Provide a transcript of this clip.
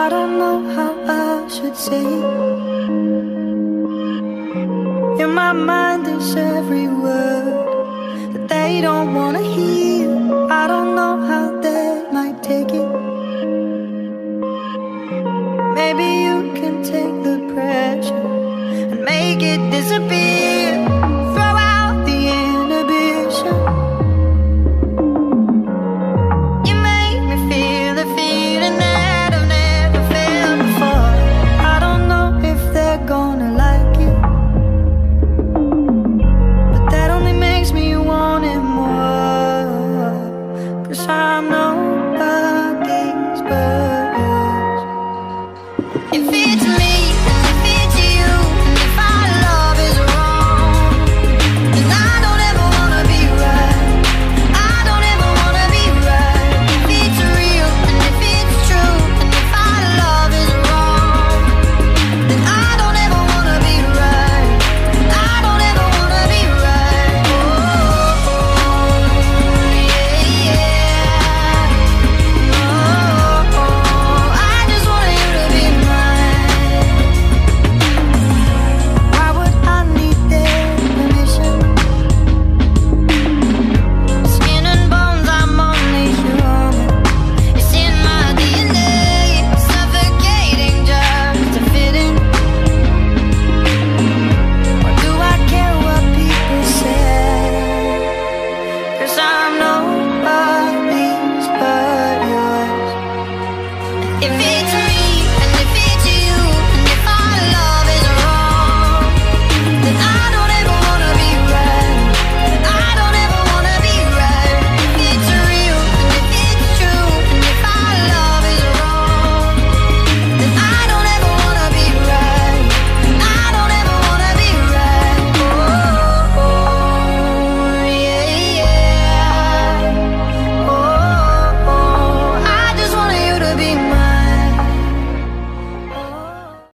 I don't know how I should say it. In my mind, there's every word that they don't wanna hear. I don't know how they might take it. Maybe you can take the pressure and make it disappear. If it's